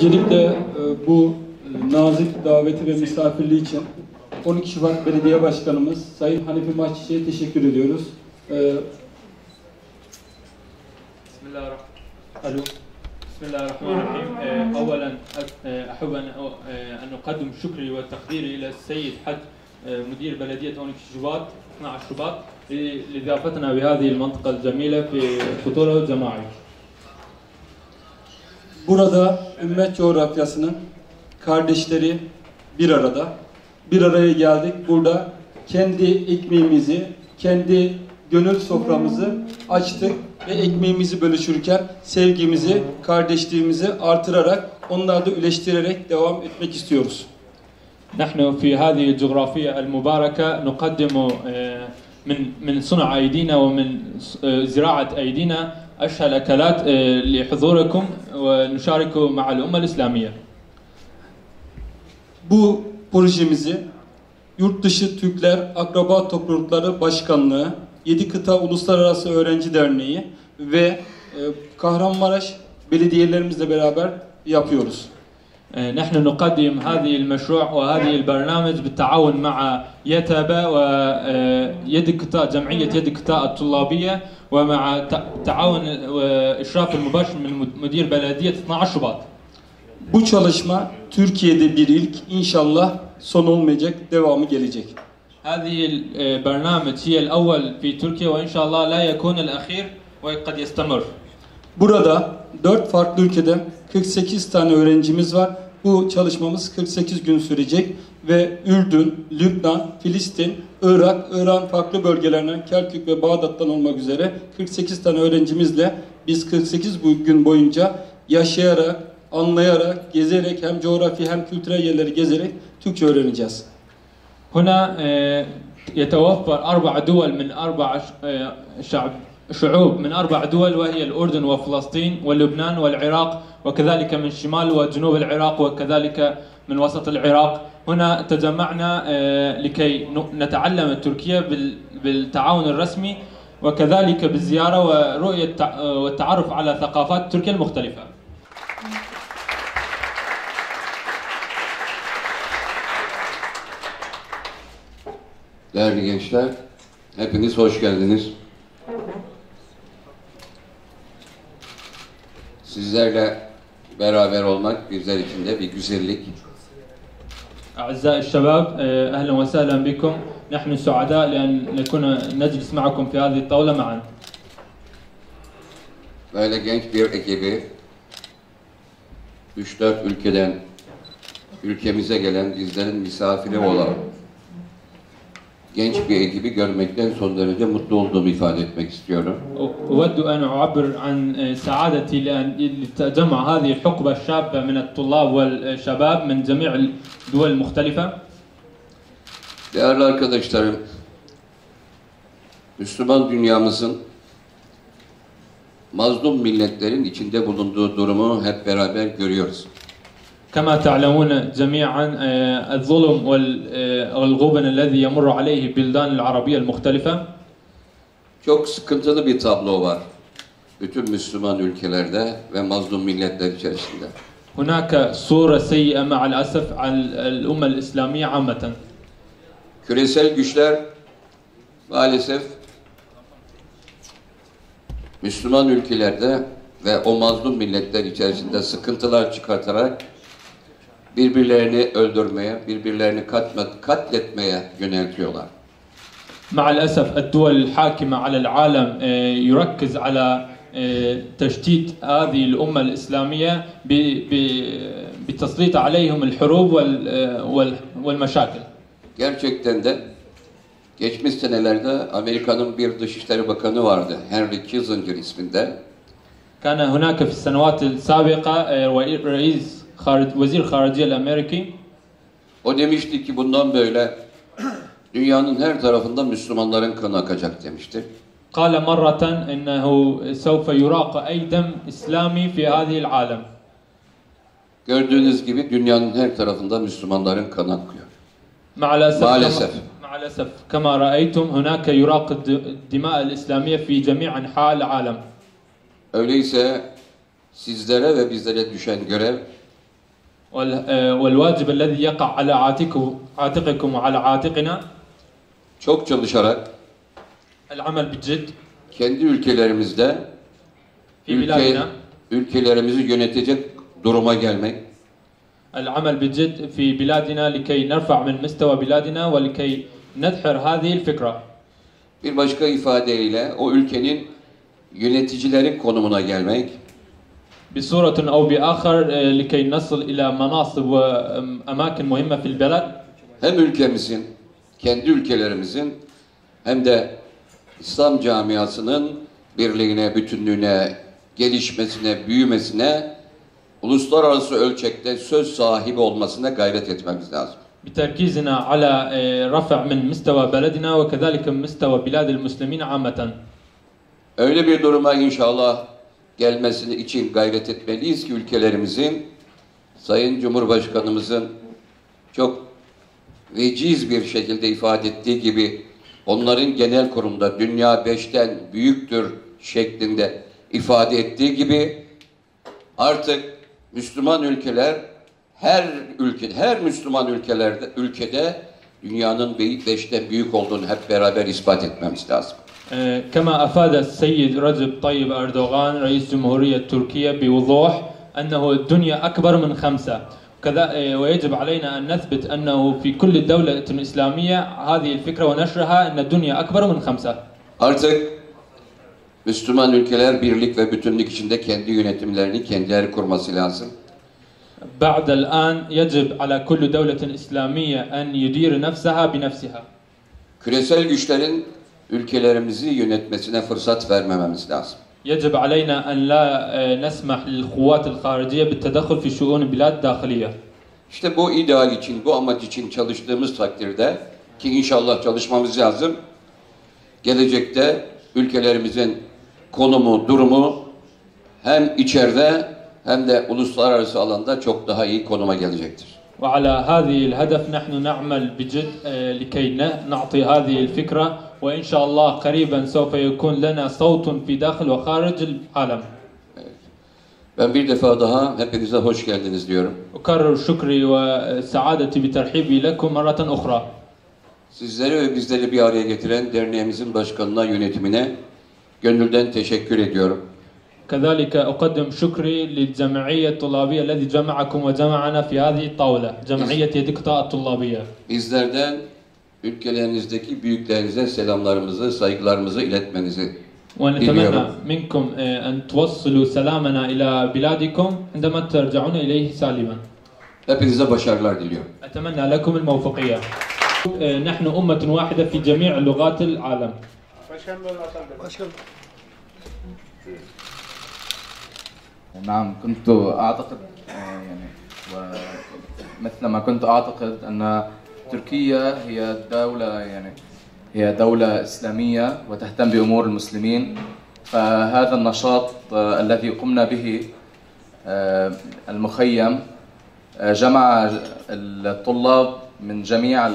Öncelikle bu nazik daveti ve misafirliği için 12 Şubat Belediye Başkanımız Sayın Hanifi Mahçişe'ye teşekkür ediyoruz. Bismillahirrahmanirrahim. Alo. Bismillahirrahmanirrahim. أولا أحب أن أقدم شكري وتقديري إلى السيد حج مدير بلدية 12 شباط 12 شباط لاضافتنا بهذه المنطقة الجميلة في فطوره جماعي. Burada ümmet coğrafyasının kardeşleri bir arada. Bir araya geldik. Burada kendi ekmeğimizi, kendi gönül soframızı açtık ve ekmeğimizi bölüşürken sevgimizi, kardeşliğimizi artırarak, onları da üleştirerek devam etmek istiyoruz. نحن في هذه الجغرافية المباركة نقدم آه، من من صنع أيدينا ومن آه، زراعة أيدينا أشهى الأكلات آه، لحضوركم ونشارك مع الأمة الإسلامية. Bu projemizi Yurt Dışı Türkler Akraba Toplulukları Başkanlığı, 7 Kıta Uluslararası Öğrenci Derneği ve e, Kahramanmaraş belediyelerimizle beraber yapıyoruz. آه، نحن نقدم هذه المشروع وهذه البرنامج بالتعاون مع يتابا ويد القطاع جمعية يد القطاع الطلابية ومع تع- تعاون وإشراف المباشر من مدير بلدية 12 شباط. Bu çalışma Türkiye'de bir ilk, inşallah son olmayacak, devamı gelecek. هذه البرنامج هي الأول في تركيا وإن شاء الله لا يكون الأخير وقد يستمر. Burada 4 farklı ülkeden 48 tane öğrencimiz var. Bu çalışmamız 48 gün sürecek ve Ürdün, Lübnan, Filistin, Irak, İran farklı bölgelerinden Kerkük ve Bağdat'tan olmak üzere 48 tane öğrencimizle biz 48 bu- gün boyunca yaşayarak, anlayarak, gezerek hem coğrafi hem kültürel yerleri gezerek Türkçe öğreneceğiz. هنا آه، يتوفر أربع دول من أربع ش- آه، شعب شعوب من أربع دول وهي الأردن وفلسطين ولبنان والعراق وكذلك من شمال وجنوب العراق وكذلك من وسط العراق هنا تجمعنا آه، لكي نتعلم التركية بال- بالتعاون الرسمي وكذلك بالزيارة ورؤية آه، والتعرف على ثقافات تركيا المختلفة Değerli gençler, hepiniz hoş geldiniz. Sizlerle beraber olmak bizler için de bir güzellik. أعزائي الشباب آه، أهلا وسهلا بكم نحن سعداء لأن نكون نجلس معكم في هذه الطاولة معا Böyle genç bir ekibi 3-4 ülkeden ülkemize gelen bizlerin misafiri olan genç bir ekibi görmekten son derece mutlu olduğumu ifade etmek istiyorum. أود أن أعبر عن سعادتي لأن لتجمع هذه الحقبة الشابة من الطلاب والشباب من جميع الدول المختلفة Değerli arkadaşlarım, Müslüman dünyamızın mazlum milletlerin içinde bulunduğu durumu hep beraber görüyoruz. كما تعلمون جميعا آه، الظلم وال- آه، والغبن الذي يمر عليه بلدان العربية المختلفة Çok sıkıntılı bir tablo var. Bütün Müslüman ülkelerde ve mazlum milletler içerisinde. هناك صورة سيئة مع الأسف على الأمة الإسلامية عامة Küresel güçler maalesef Müslüman ülkelerde ve o mazlum milletler içerisinde sıkıntılar çıkartarak birbirlerini öldürmeye, birbirlerini katma- katletmeye yöneltiyorlar. مع الأسف الدول الحاكمة على العالم آه، يركز على آه، تشتيت هذه الأمة الإسلامية ب- ب- بتسليط عليهم الحروب وال- آه، وال- والمشاكل Gerçekten de geçmiş senelerde Amerika'nın bir Dışişleri Bakanı vardı, Henry Kissinger isminde. كان هناك في السنوات السابقة آه، رئيس خارج وزير خارجية الأمريكي O demişti ki bundan böyle dünyanın her tarafında Müslümanların kanı akacak demişti. قال مرة أنه سوف يراق أي دم إسلامي في هذه العالم Gördüğünüz gibi dünyanın her tarafında Müslümanların kanı akıyor. مع الأسف مع كما, مع الأسف كما رأيتم هناك يراق الد- الدماء الإسلامية في جميع أنحاء العالم Öyleyse sizlere ve bizlere düşen görev وال- آه، والواجب الذي يقع على عاتقه عاتقكم وعلى عاتقنا çok çalışarak العمل بجد kendi ülkelerimizde في ülke, بلادنا ülkelerimizi yönetecek duruma gelmek, العمل بجد في بلادنا لكي نرفع من مستوى بلادنا ولكي ندحر هذه الفكرة bir başka ifadeyle o ülkenin yöneticilerin konumuna gelmek, بصورة أو بآخر آه، لكي نصل إلى مناصب وأماكن مهمة في البلد hem ülkemizin, kendi ülkelerimizin hem de İslam camiasının birliğine, bütünlüğüne, gelişmesine, büyümesine, uluslararası ölçekte söz sahibi olmasına gayret etmemiz lazım. بتركيزنا على آه، رفع من مستوى بلدنا وكذلك من مستوى بلاد المسلمين عامة Öyle bir duruma inşallah gelmesini için gayret etmeliyiz ki ülkelerimizin Sayın Cumhurbaşkanımızın çok veciz bir şekilde ifade ettiği gibi onların genel kurumda dünya beşten büyüktür şeklinde ifade ettiği gibi artık Müslüman ülkeler her ülke her Müslüman ülkelerde ülkede dünyanın be- beşten büyük olduğunu hep beraber ispat etmemiz lazım. آه، كما أفاد السيد رجب طيب أردوغان رئيس جمهورية تركيا بوضوح أنه الدنيا أكبر من خمسة. كذا آه، ويجب علينا أن نثبت أنه في كل دولة إسلامية هذه الفكرة ونشرها أن الدنيا أكبر من خمسة. Artık Müslüman ülkeler birlik ve bütünlük içinde kendi yönetimlerini kendileri kurması lazım. بعد الآن يجب على كل دولة إسلامية أن يدير نفسها بنفسها. Küresel güçlerin ülkelerimizi yönetmesine fırsat vermememiz lazım. يجب علينا أن لا آه، نسمح للقوات الخارجية بالتدخل في شؤون البلاد الداخلية İşte bu ideal için, bu amaç için çalıştığımız takdirde ki inşallah çalışmamız lazım. Gelecekte ülkelerimizin konumu, durumu hem içeride hem de uluslararası alanda çok daha iyi konuma gelecektir. وعلى هذه الهدف نحن نعمل بجد آه، لكي ن- نعطي هذه الفكرة وإن شاء الله قريبا سوف يكون لنا صوت في داخل وخارج العالم Ben bir defa daha hepinize hoş geldiniz diyorum. أكرر شكري وسعادتي بترحيبي لكم مرة أخرى Sizleri ve bizleri bir araya getiren derneğimizin başkanına, yönetimine gönülden teşekkür ediyorum. كذلك أقدم شكري للجمعية الطلابية الذي جمعكم وجمعنا في هذه الطاولة جمعية يدكتا الطلابية Bizlerden ülkelerinizdeki büyüklerinize selamlarımızı, saygılarımızı iletmenizi ونتمنى. منكم آه، أن توصلوا سلامنا إلى بلادكم عندما ترجعون إليه سالما hepinize başarılar diliyorum. أتمنى لكم الموفقية آه، نحن أمة واحدة في جميع لغات العالم نعم كنت أعتقد آه، يعني ومثل ما كنت أعتقد أن تركيا هي دولة يعني هي دولة إسلامية وتهتم بأمور المسلمين. فهذا النشاط آه، الذي قمنا به آه، المخيم آه، جمع الطلاب من جميع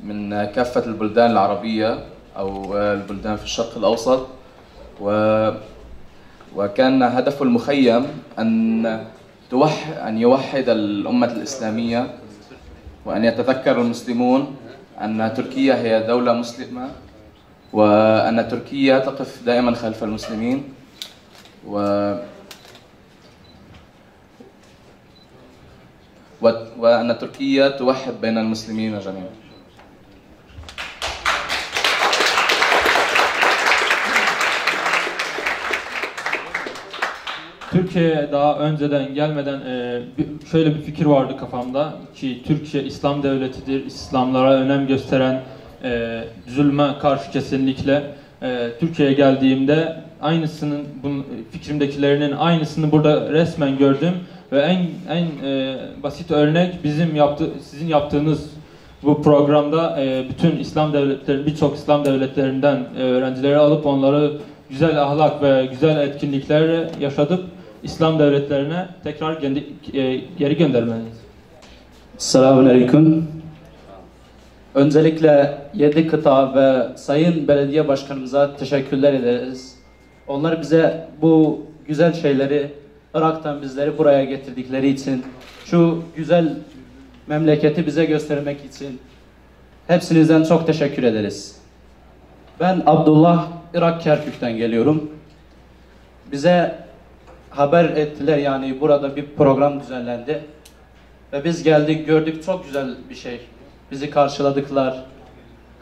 من كافة البلدان العربية أو البلدان في الشرق الأوسط. و وكان هدف المخيم أن توح أن يوحد الأمة الإسلامية وأن يتذكر المسلمون أن تركيا هي دولة مسلمة وأن تركيا تقف دائما خلف المسلمين. و وأن تركيا توحد بين المسلمين جميعا. Türkiye'ye daha önceden gelmeden e, bir- şöyle bir fikir vardı kafamda ki Türkiye İslam devletidir, İslamlara önem gösteren e, zulme karşı kesinlikle e, Türkiye'ye geldiğimde aynısının bunun fikrimdekilerinin aynısını burada resmen gördüm ve en en e, basit örnek bizim yaptı sizin yaptığınız bu programda e, bütün İslam devletleri birçok İslam devletlerinden e, öğrencileri alıp onları güzel ahlak ve güzel etkinlikler yaşadıp İslam devletlerine tekrar kendi, e, geri göndermeliyiz. Selamun Aleyküm. Öncelikle yedi kıta ve sayın belediye başkanımıza teşekkürler ederiz. Onlar bize bu güzel şeyleri Irak'tan bizleri buraya getirdikleri için şu güzel memleketi bize göstermek için hepsinizden çok teşekkür ederiz. Ben Abdullah Irak Kerkük'ten geliyorum. Bize haber ettiler yani burada bir program düzenlendi. Ve biz geldik gördük çok güzel bir şey. Bizi karşıladıklar.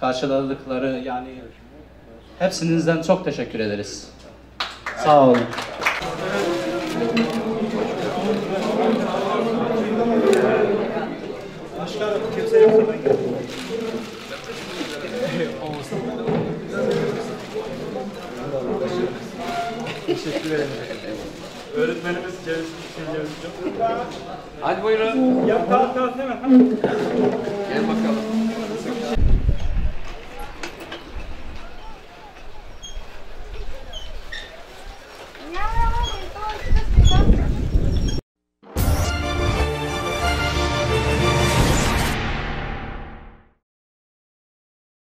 Karşıladıkları yani hepsinizden çok teşekkür ederiz. Sağ olun. Öğretmenimiz kendisi Hadi buyurun. Ya kalk kalk hemen. Gel bakalım.